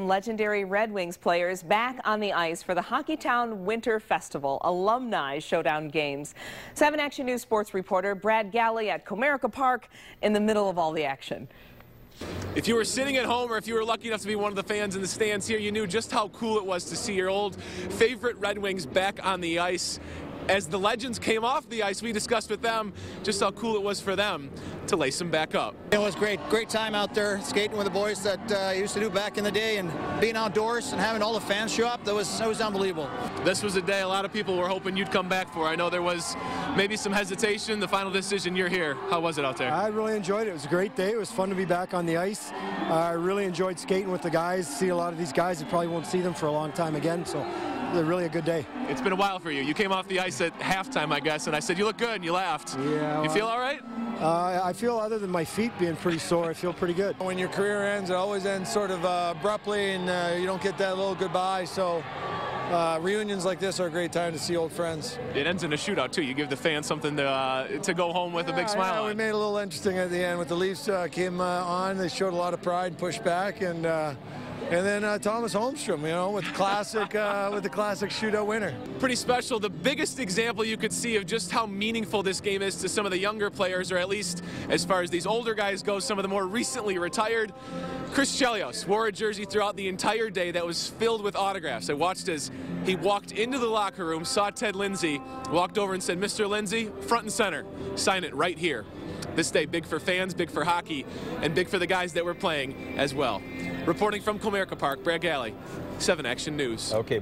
Legendary Red Wings players back on the ice for the Hockeytown Winter Festival Alumni Showdown Games. 7 Action News sports reporter Brad Galli at Comerica Park in the middle of all the action. If you were sitting at home or if you were lucky enough to be one of the fans in the stands here, you knew just how cool it was to see your old favorite Red Wings back on the ice as the legends came off the ice, we discussed with them just how cool it was for them to lace them back up. It was great, great time out there skating with the boys that uh, I used to do back in the day, and being outdoors and having all the fans show up. That was that was unbelievable. This was a day a lot of people were hoping you'd come back for. I know there was maybe some hesitation. The final decision, you're here. How was it out there? I really enjoyed it. It was a great day. It was fun to be back on the ice. Uh, I really enjoyed skating with the guys. See a lot of these guys. I probably won't see them for a long time again. So really a good day. It's been a while for you. You came off the ice at halftime, I guess, and I said, you look good, and you laughed. Yeah. You feel all right? Uh, I feel, other than my feet being pretty sore, I feel pretty good. When your career ends, it always ends sort of uh, abruptly, and uh, you don't get that little goodbye, so uh, reunions like this are a great time to see old friends. It ends in a shootout too. You give the fans something to uh, to go home with yeah, a big smile. Yeah, we made it a little interesting at the end. With the Leafs uh, came uh, on, they showed a lot of pride and pushed back, and uh, and then uh, Tomas Holmstrom, you know, with classic uh, with the classic shootout winner. Pretty special. The biggest example you could see of just how meaningful this game is to some of the younger players, or at least as far as these older guys go, some of the more recently retired. Chris Chelios wore a jersey throughout the entire day that was filled with autographs. I watched as he walked into the locker room, saw Ted Lindsay, walked over and said, Mr. Lindsay, front and center, sign it right here. This day, big for fans, big for hockey, and big for the guys that were playing as well. Reporting from Comerica Park, Brad Galli, 7 Action News. Okay.